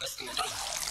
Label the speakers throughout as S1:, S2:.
S1: That's the day.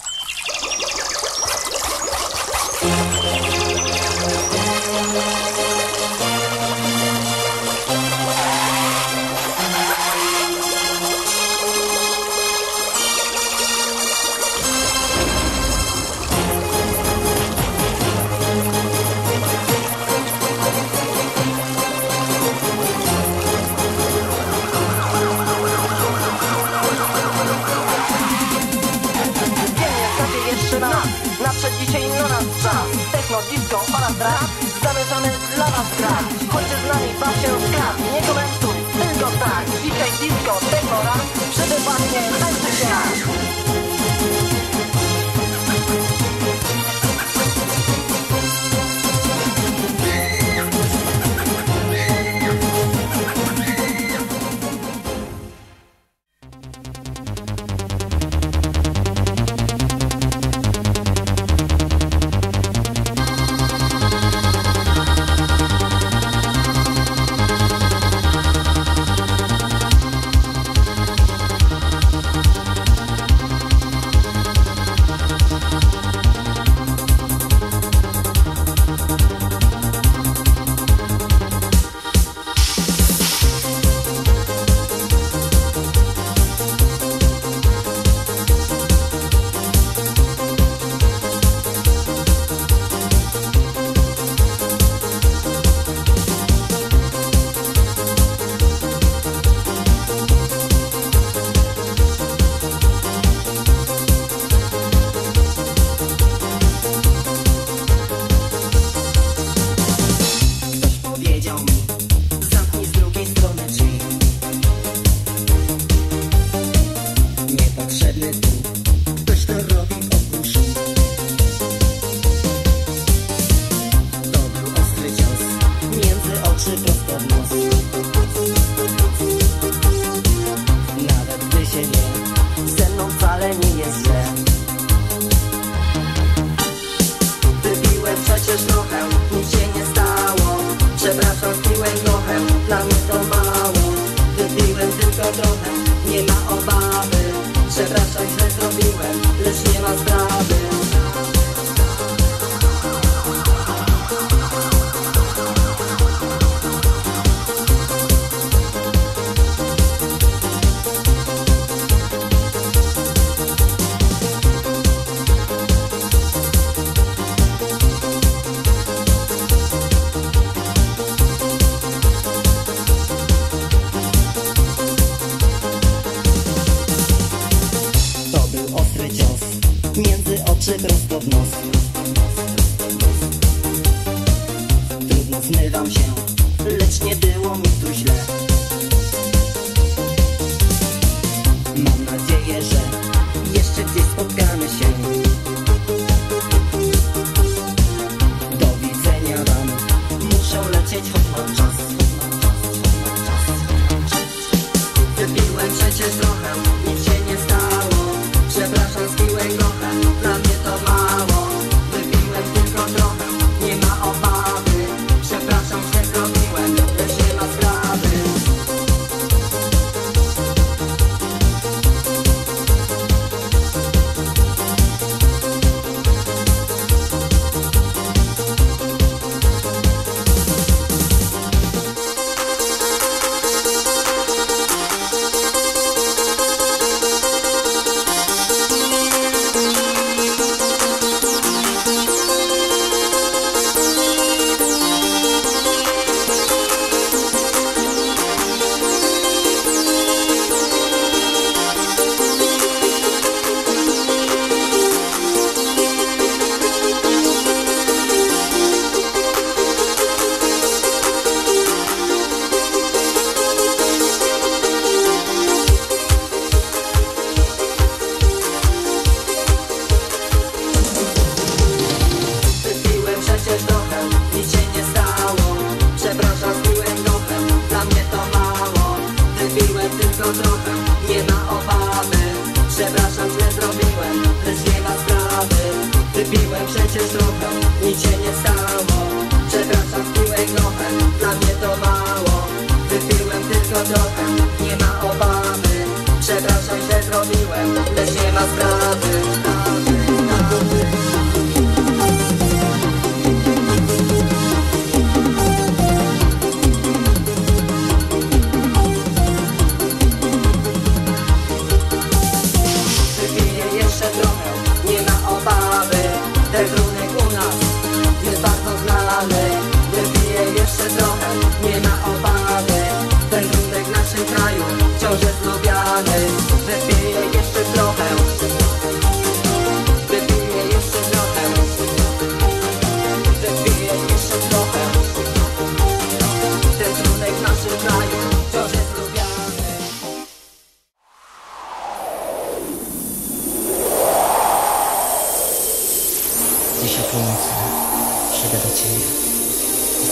S1: Przyjdę do Ciebie,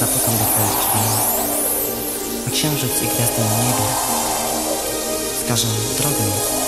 S1: zapukam do Twoich drzwi, a księżyc i gwiazdy na niebie wskażą drogę.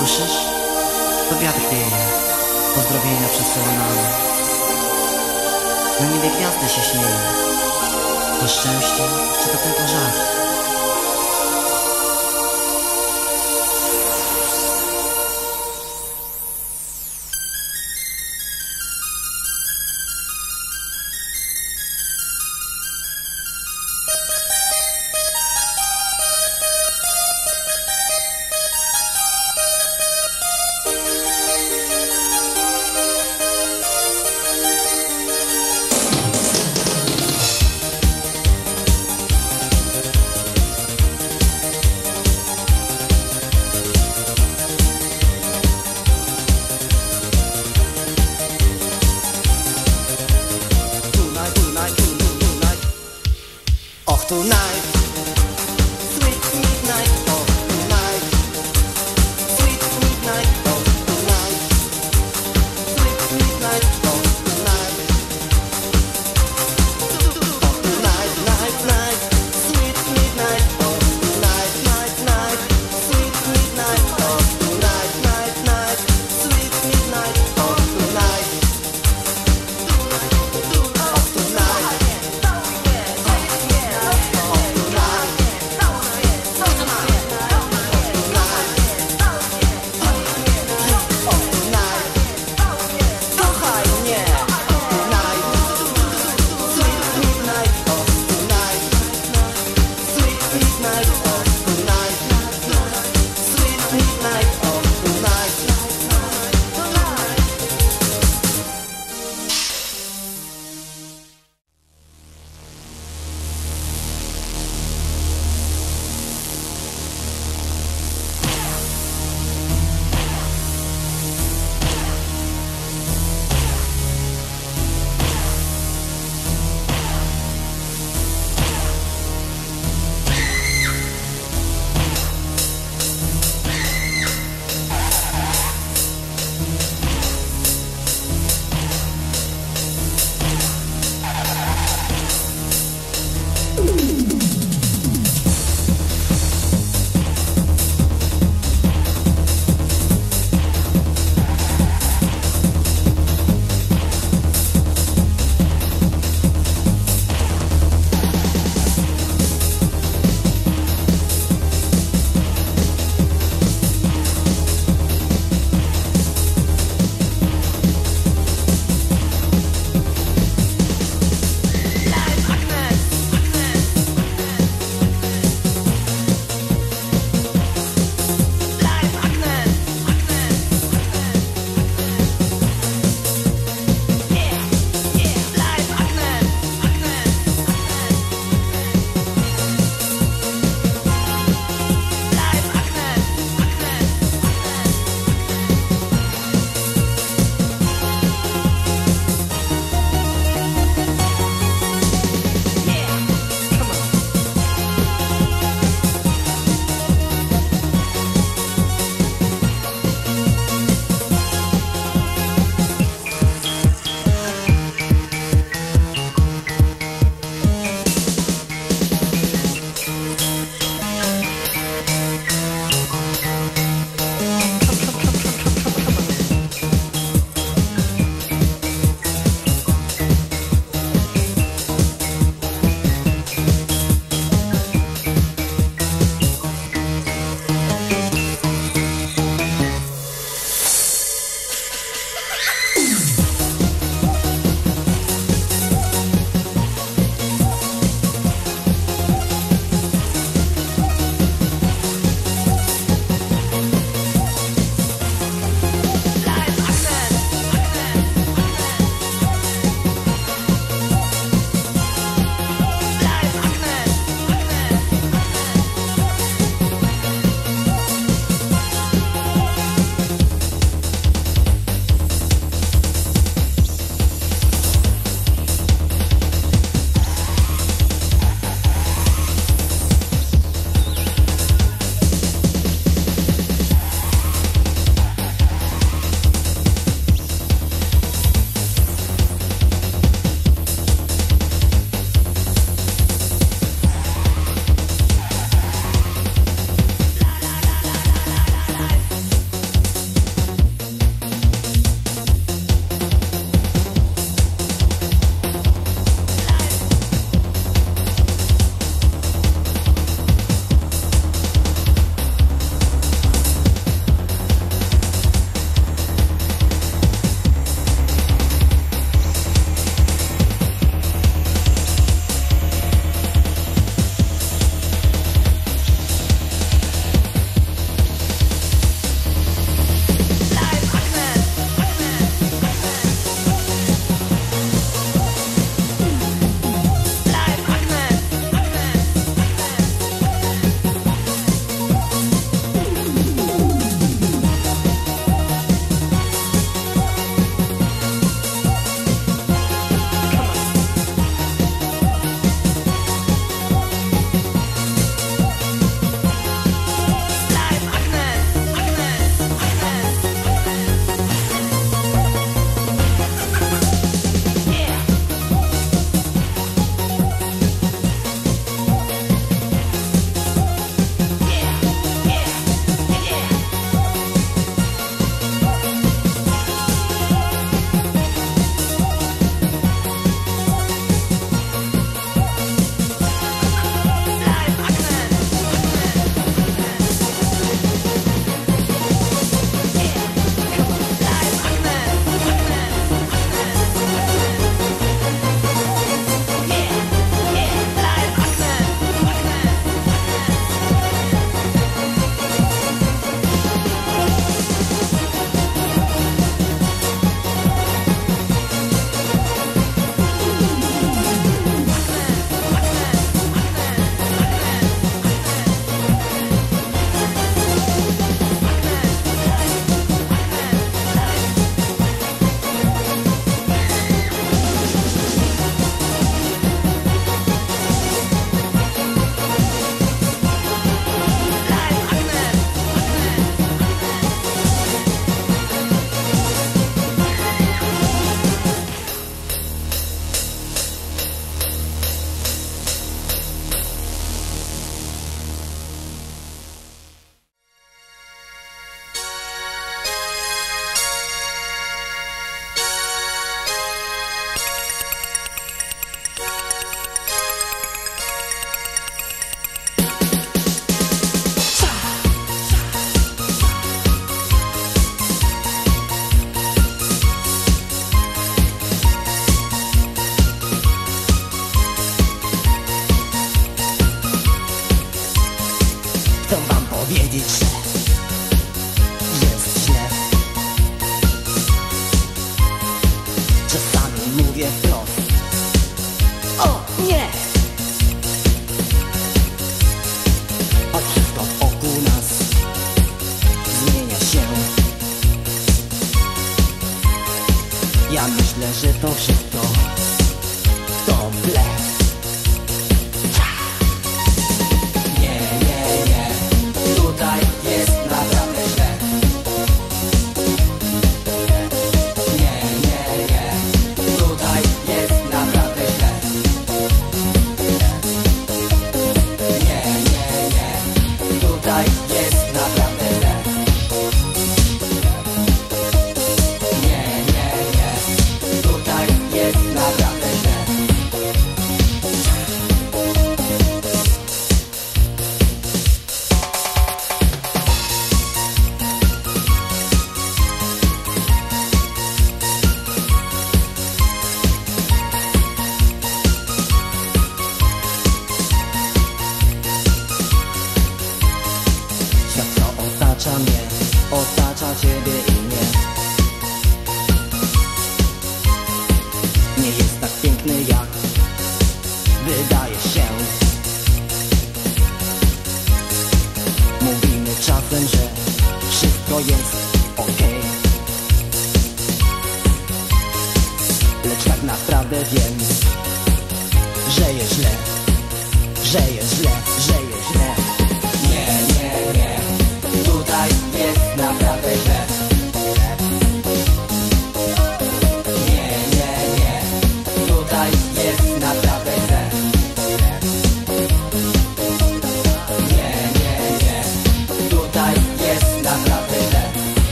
S1: Słyszysz? To wiatr wieje, pozdrowienia przesyła nam. No niby gwiazdy się śmieją. To szczęście, czy to tylko żart?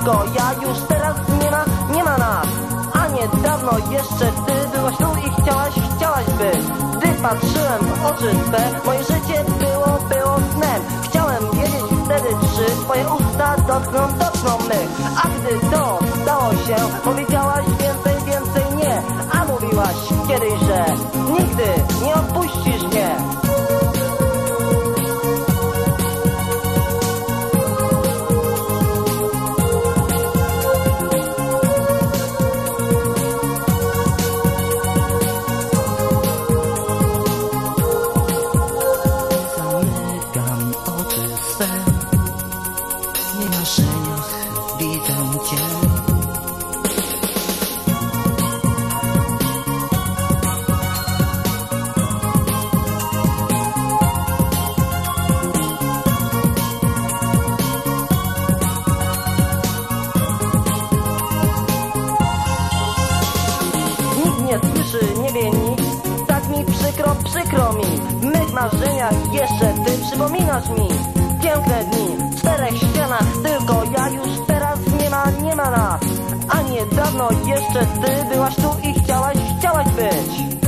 S2: Tylko ja już teraz nie ma, nie ma nas. A niedawno jeszcze ty byłaś tu i chciałaś, chciałaś być Gdy patrzyłem w oczy twe Moje życie było, było snem. Chciałem wiedzieć wtedy, czy twoje usta dotkną, dotkną mych A gdy to stało się Powiedziałaś marzeniach Jeszcze ty przypominasz mi. Piękne dni w czterech ścianach Tylko ja już teraz nie ma, nie ma nas. A niedawno jeszcze ty byłaś tu i chciałaś, chciałaś być.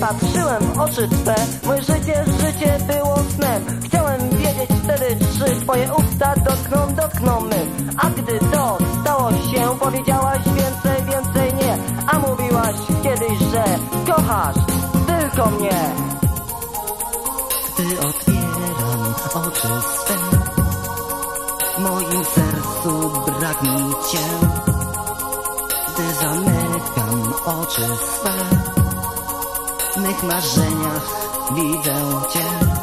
S2: Patrzyłem oczy twe, moje życie, życie było snem. Chciałem wiedzieć wtedy, czy twoje usta dotkną, dotkną my A gdy blisko mnie.
S1: Gdy otwieram oczy swe W moim sercu brak mi cię. Gdy zamykam oczy swe W mych marzeniach widzę cię.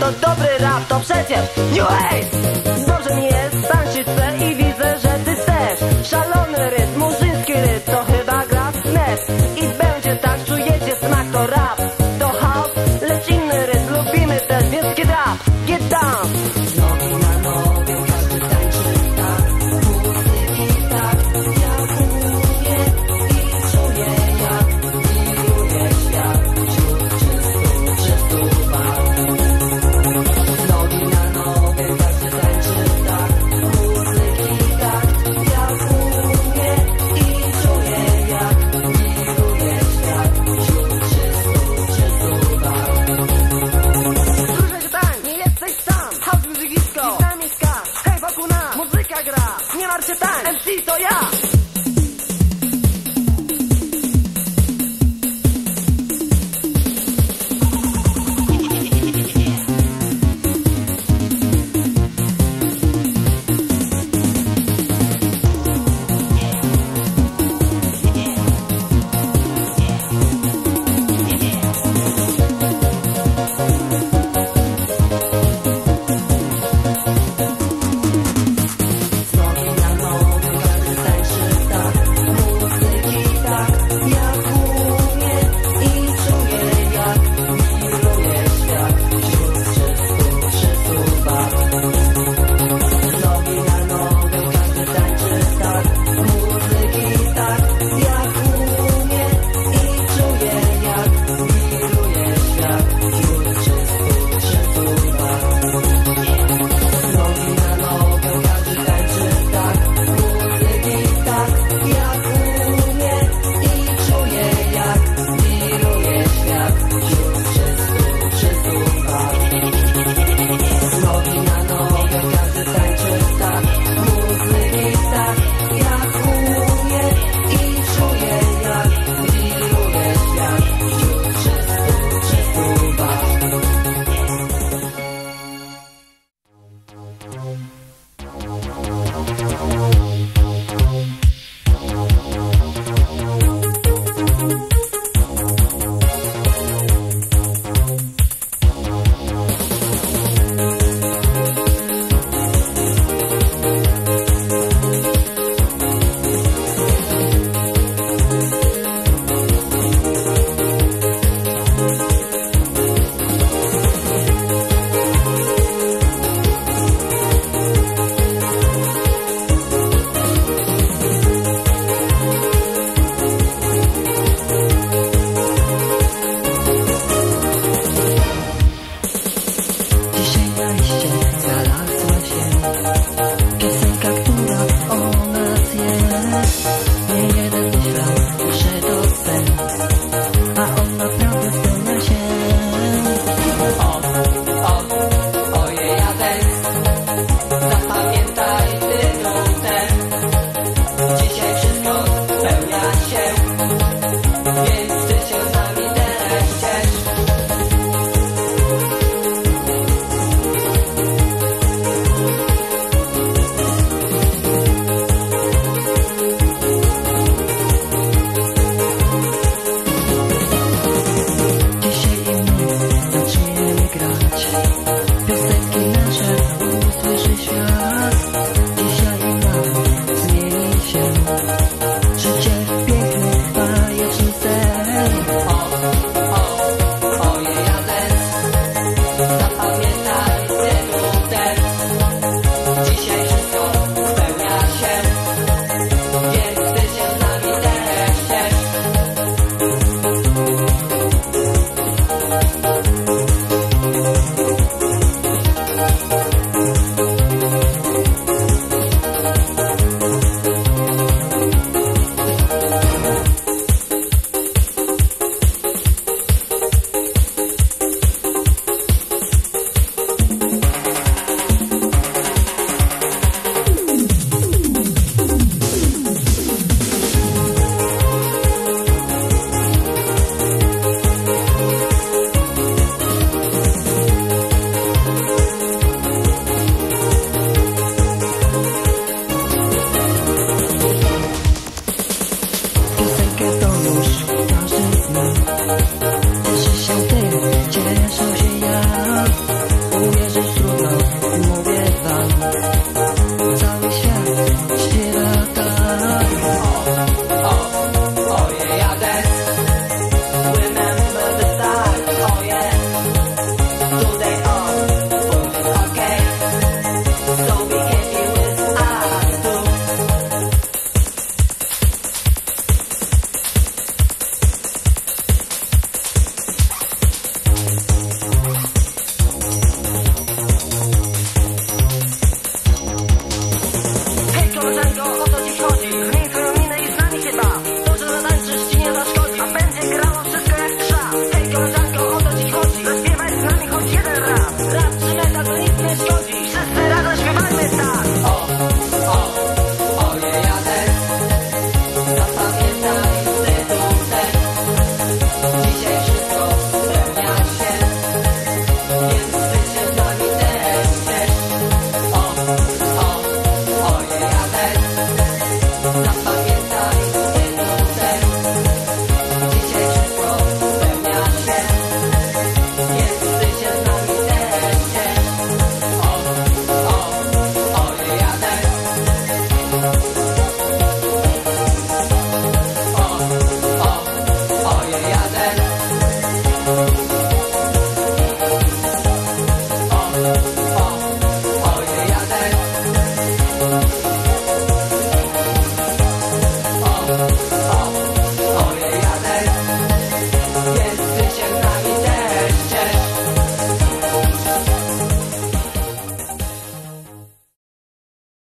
S1: To
S2: dobry rap, to przecież New Age